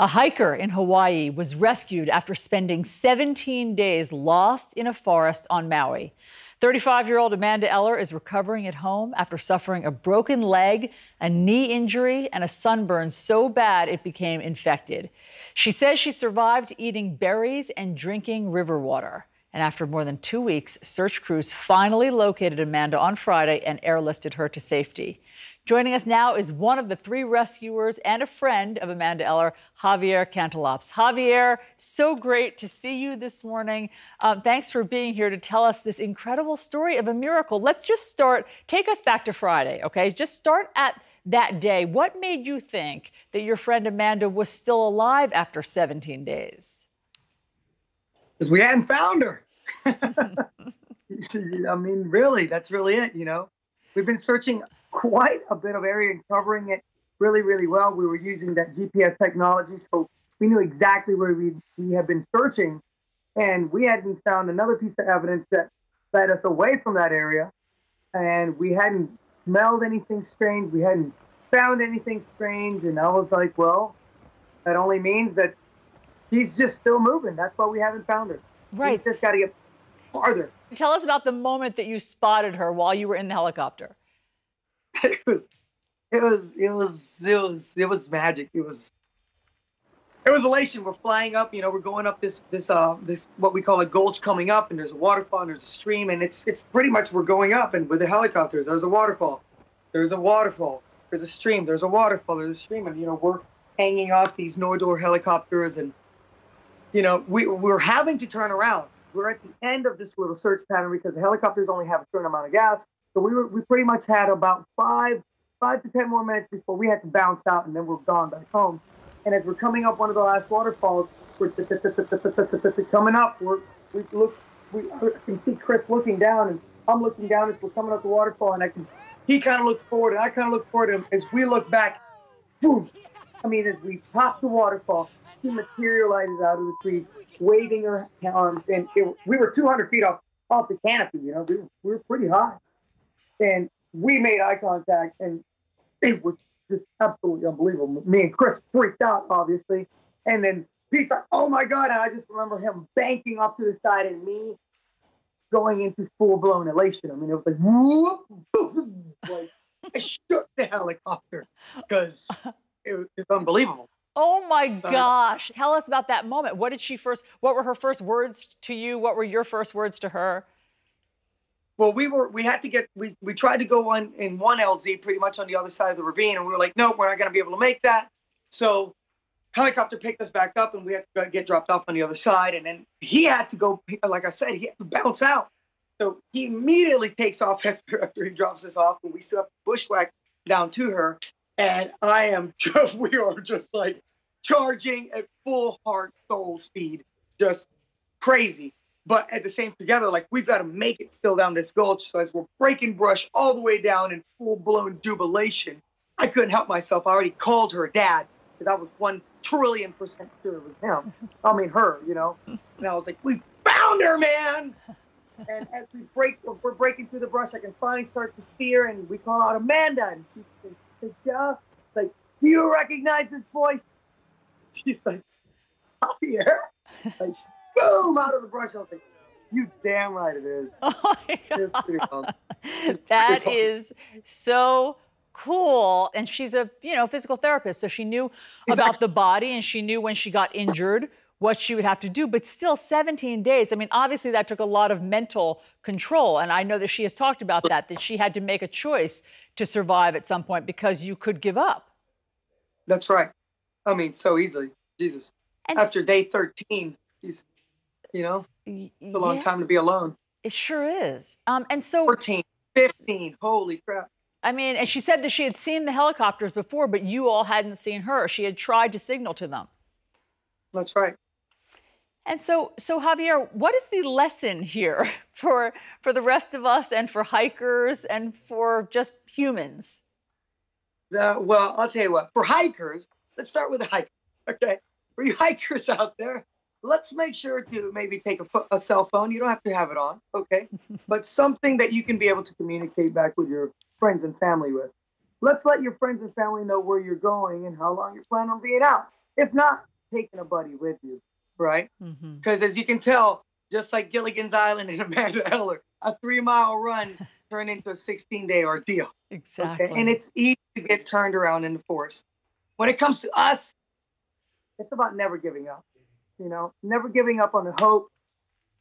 A hiker in Hawaii was rescued after spending 17 days lost in a forest on Maui. 35 year old Amanda Eller is recovering at home after suffering a broken leg, a knee injury, and a sunburn so bad it became infected. She says she survived eating berries and drinking river water. And after more than two weeks, search crews finally located Amanda on Friday and airlifted her to safety. Joining us now is one of the three rescuers and a friend of Amanda Eller, Javier Cantellops. Javier, so great to see you this morning. Um, thanks for being here to tell us this incredible story of a miracle. Let's just start, take us back to Friday, okay? Just start at that day. What made you think that your friend Amanda was still alive after 17 days? Because we hadn't found her. I mean, really, that's really it, you know? We've been searching quite a bit of area and covering it really, really well. We were using that GPS technology, so we knew exactly where we, we had been searching. And we hadn't found another piece of evidence that led us away from that area. And we hadn't smelled anything strange. We hadn't found anything strange. And I was like, well, that only means that she's just still moving. That's why we haven't found her. Right. We just got to get farther. Tell us about the moment that you spotted her while you were in the helicopter. it was it was it was it was it was magic. It was it was elation. We're flying up, you know, we're going up this this uh this what we call a gulch coming up and there's a waterfall and there's a stream and it's it's pretty much we're going up and with the helicopters there's a waterfall. There's a waterfall. There's a stream. There's a waterfall. There's a stream and you know we're hanging off these Nordor helicopters and you know we we're having to turn around. We're at the end of this little search pattern because the helicopters only have a certain amount of gas so we were we pretty much had about five five to ten more minutes before we had to bounce out, and then we're gone back home. And as we're coming up one of the last waterfalls, we're coming up. We're we look. We can see Chris looking down, and I'm looking down as we're coming up the waterfall, and I can. He kind of looks forward, and I kind of look forward. And as we look back, boom! I mean, as we top the waterfall, she materializes out of the trees, waving her arms, and it, we were 200 feet off off the canopy. You know, we were, we were pretty high. And we made eye contact, and it was just absolutely unbelievable. Me and Chris freaked out, obviously. And then Pete's like, oh my God. And I just remember him banking off to the side and me going into full blown elation. I mean, it was like, whoop, boom, like I shook the helicopter because it, was, unbelievable. Oh my uh-huh. gosh. Tell us about that moment. What did she first, what were her first words to you? What were your first words to her? well, we were we had to get we we tried to go on in one LZ pretty much on the other side of the ravine, and we were like, no, we're not going to be able to make that. So helicopter picked us back up, and we had to get dropped off on the other side. And then he had to go, like I said, he had to bounce out. So he immediately takes off after he drops us off, and we still have to bushwhack down to her. And I am just, we are just like charging at full heart soul speed, just crazy but at the same together, like we've got to make it still down this gulch. So as we're breaking brush all the way down in full blown jubilation, I couldn't help myself. I already called her dad because I was one trillion percent sure it was him. I mean her, you know. And I was like, "We found her, man!" And as we break, we're breaking through the brush. I can finally start to see her, and we call out Amanda, and she says, "Yeah." Like, do you recognize this voice? She's like, Javier. Like, boom, out of the brush. I was like, you damn right it is. Oh my God. That is so cool. And she's a, you know, physical therapist. So she knew exactly. about the body and she knew when she got injured what she would have to do. But still 17 days. I mean, obviously that took a lot of mental control. And I know that she has talked about that, that she had to make a choice to survive at some point because you could give up. That's right. I mean, so easily. Jesus. And After day 13, he's you know, it's a long yeah. time to be alone. It sure is. Um, and so 14, 15, holy crap. I mean, and she said that she had seen the helicopters before, but you all hadn't seen her. She had tried to signal to them. That's right. And so, so Javier, what is the lesson here for for the rest of us, and for hikers, and for just humans? Uh, well, I'll tell you what. For hikers, let's start with the hiker. Okay, for you hikers out there, let's make sure to maybe take a, a cell phone. You don't have to have it on, okay? but something that you can be able to communicate back with your friends and family with. Let's let your friends and family know where you're going and how long you're planning on being out. If not, taking a buddy with you, right? Mm-hmm. Because as you can tell, just like Gilligan's Island and Amanda Eller, a three mile run turned into a 16 day ordeal. Exactly. Okay? And it's easy to get turned around in the force. When it comes to us, it's about never giving up. You know, never giving up on hope,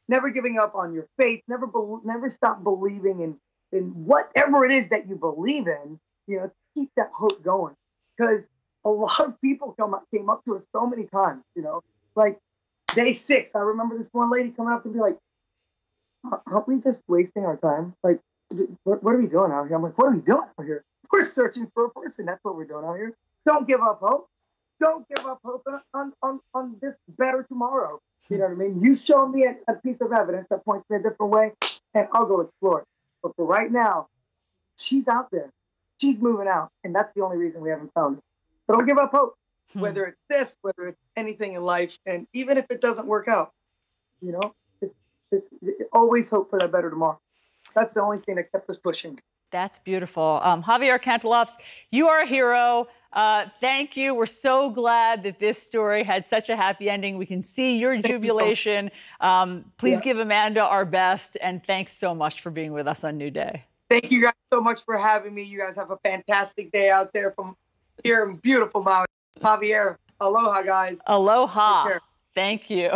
never giving up on your faith, never bel never stop believing in in whatever it is that you believe in. You know, keep that hope going. Because a lot of people come up, came up to us so many times. You know, like day six, I remember this one lady coming up to be like, "Aren't we just wasting our time? Like, what, what are we doing out here?" I'm like, "What are we doing out here? We're searching for a person. That's what we're doing out here. Don't give up hope. Don't give up hope on on, on this better tomorrow. You know what I mean? You show me a, a piece of evidence that points me a different way, and I'll go explore it. But for right now, she's out there. She's moving out, and that's the only reason we haven't found her. So don't give up hope, Hmm. whether it's this, whether it's anything in life, and even if it doesn't work out, you know, it's, it's, it, always hope for that better tomorrow. That's the only thing that kept us pushing. That's beautiful. Um, Javier Cantellops, you are a hero. Uh, thank you. We're so glad that this story had such a happy ending. We can see your you so- jubilation. Um, please Yeah. give Amanda our best, and thanks so much for being with us on New Day. Thank you guys so much for having me. You guys have a fantastic day out there from here in beautiful Maui. Javier, aloha, guys. Aloha. Thank you.